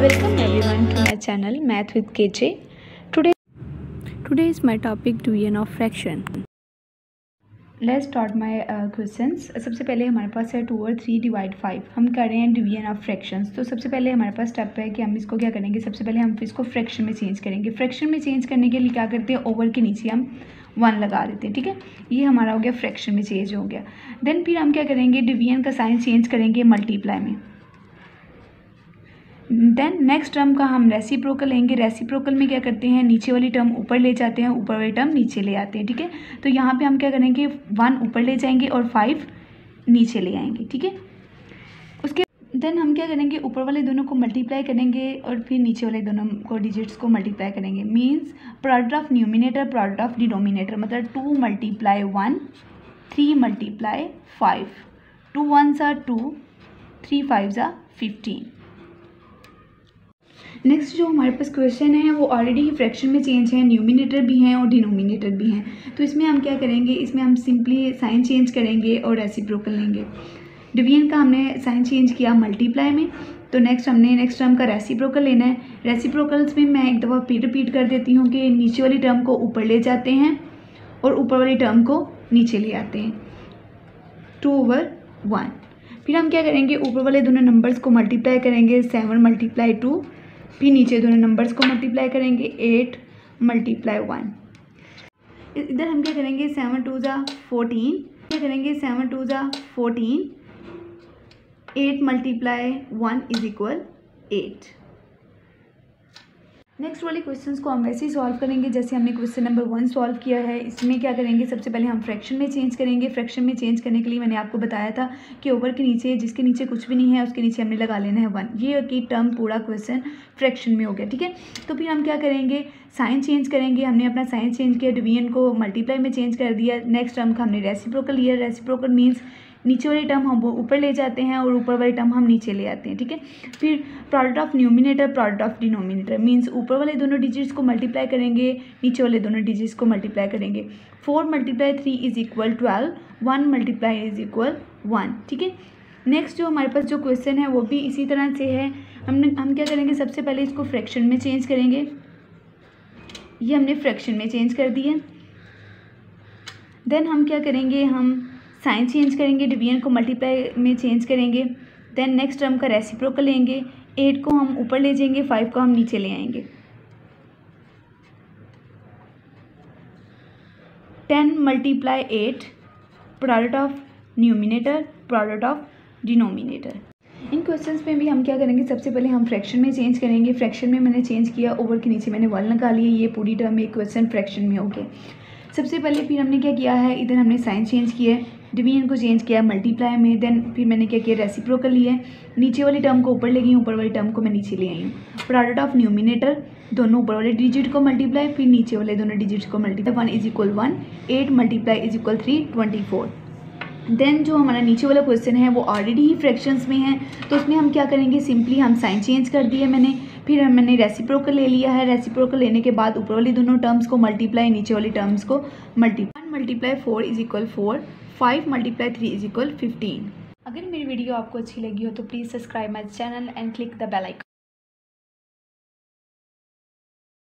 Welcome everyone to my channel Math with KJ. Today Today is my topic division of fraction. Let's start my questions सबसे पहले हमारे पास है to और three divide five हम कर रहे हैं डिवीज़न ऑफ़ फ्रैक्शंस तो सबसे पहले हमारे पास स्टेप है कि हम इसको क्या करेंगे? सबसे पहले हम इसको फ्रैक्शन में चेंज करेंगे। फ्रैक्शन में चेंज करने के लिए क्या करते हैं? ओवर के नीचे हम वन लगा देते हैं ठीक है? ये हमारा हो गया फ्रैक्शन में चेंज हो गया। देन फिर हम क्या करेंगे? डिवीज़न का साइन चेंज करेंगे मल्टीप्लाई में। देन नेक्स्ट टर्म का हम रेसिप्रोकल लेंगे। रेसिप्रोकल में क्या करते हैं? नीचे वाली टर्म ऊपर ले जाते हैं, ऊपर वाली टर्म नीचे ले आते हैं, ठीक है? तो यहाँ पे हम क्या करेंगे? वन ऊपर ले जाएँगे और फाइव नीचे ले आएँगे, ठीक है? उसके देन हम क्या करेंगे? ऊपर वाले दोनों को मल्टीप्लाई करेंगे और फिर नीचे वाले दोनों को डिजिट्स को मल्टीप्लाई करेंगे। Means product of numerator product of denominator मतलब two multiply one three multiply five two one ज़ा टू थ्री फाइव ज़ा फिफ्टीन नेक्स्ट जो हमारे पास क्वेश्चन है, वो ऑलरेडी ही फ्रैक्शन में चेंज है न्यूमिनेटर भी हैं और डिनोमिनेटर भी हैं। तो इसमें हम क्या करेंगे? इसमें हम सिंपली साइन चेंज करेंगे और रेसिप्रोकल लेंगे। डिवीज़न का हमने साइन चेंज किया मल्टीप्लाई में। तो नेक्स्ट हमने नेक्स्ट टर्म का रेसिप्रोकल लेना है। रेसिप्रोकल्स में मैं एक दफ़ा फिर रिपीट कर देती हूँ कि नीचे वाली टर्म को ऊपर ले जाते हैं और ऊपर वाली टर्म को नीचे ले आते हैं। टू ओवर वन फिर हम क्या करेंगे? ऊपर वाले दोनों नंबर्स को मल्टीप्लाई करेंगे। सेवन मल्टीप्लाई टू फिर नीचे दोनों नंबर्स को मल्टीप्लाई करेंगे एट मल्टीप्लाई वन इधर हम क्या करेंगे? सेवन टू ज़ा फोर्टीन क्या करेंगे? सेवन टू ज़ा fourteen eight multiply one is equal eight next वाले क्वेश्चन को हम वैसे ही सॉल्व करेंगे जैसे हमने क्वेश्चन नंबर वन सॉल्व किया है। इसमें क्या करेंगे? सबसे पहले हम फ्रैक्शन में चेंज करेंगे। फ्रैक्शन में चेंज करने के लिए मैंने आपको बताया था कि ओवर के नीचे, जिसके नीचे कुछ भी नहीं है, उसके नीचे हमने लगा लेना है वन ये कि टर्म पूरा क्वेश्चन फ्रैक्शन में हो गया, ठीक है? तो फिर हम क्या करेंगे? साइन चेंज करेंगे। हमने अपना साइन चेंज किया, डिवीज़न को मल्टीप्लाई में चेंज कर दिया। नेक्स्ट टर्म का हमने रेसिप्रोकल लिया। रेसिप्रोकल मीन्स नीचे वाली टर्म हम वो ऊपर ले जाते हैं और ऊपर वाली टर्म हम नीचे ले आते हैं, ठीक है? फिर product of numerator product of denominator means ऊपर वाले दोनों डिजिट्स को मल्टीप्लाई करेंगे, नीचे वाले दोनों डिजिट्स को मल्टीप्लाई करेंगे। Four multiply three is equal twelve one multiply is equal one ठीक है? नेक्स्ट जो हमारे पास जो क्वेश्चन है वो भी इसी तरह से है। हमने, हम क्या करेंगे? सबसे पहले इसको फ्रैक्शन में चेंज करेंगे। ये हमने फ्रैक्शन में चेंज कर दिए देन हम क्या करेंगे? हम साइन चेंज करेंगे, डिवीज़न को मल्टीप्लाई में चेंज करेंगे देन नेक्स्ट टर्म का रेसिप्रोकल लेंगे एट को हम ऊपर ले जाएँगे फाइव को हम नीचे ले आएँगे। Ten multiply eight product of numerator product of denominator in questions में भी हम क्या करेंगे, सबसे पहले हम फ्रैक्शन में चेंज करेंगे। फ्रैक्शन में मैंने चेंज किया ओवर के नीचे मैंने वन लगा लिया, ये पूरी टर्म एक क्वेश्चन फ्रैक्शन में हो गया सबसे पहले फिर हमने क्या किया है, इधर हमने साइन चेंज किया है डिवीज़न को चेंज किया मल्टीप्लाई में देन फिर मैंने क्या किया रेसिप्रोकल लिया नीचे वाली टर्म को ऊपर ले गई, ऊपर वाली टर्म को मैं नीचे ले आई। हूँ प्रोडक्ट ऑफ़ न्यूमिनेटर दोनों ऊपर वाले डिजिट को मल्टीप्लाई फिर नीचे वाले दोनों डिजिट्स को multiply one is equal one eight multiply is equal three twenty four then जो हमारा नीचे वाला क्वेश्चन है, वो ऑलरेडी ही फ्रैक्शंस में है। तो उसमें हम क्या करेंगे? सिंपली हम साइन चेंज कर दिए मैंने। फिर मैंने रेसिप्रोकल ले लिया है। रेसिप्रोकल लेने के बाद ऊपर वाली दोनों टर्म्स को मल्टीप्लाई नीचे वाली टर्म्स को multiply multiply four is equal four five multiply three is equal fifteen अगर मेरी वीडियो आपको अच्छी लगी हो तो please subscribe my channel and click the bell icon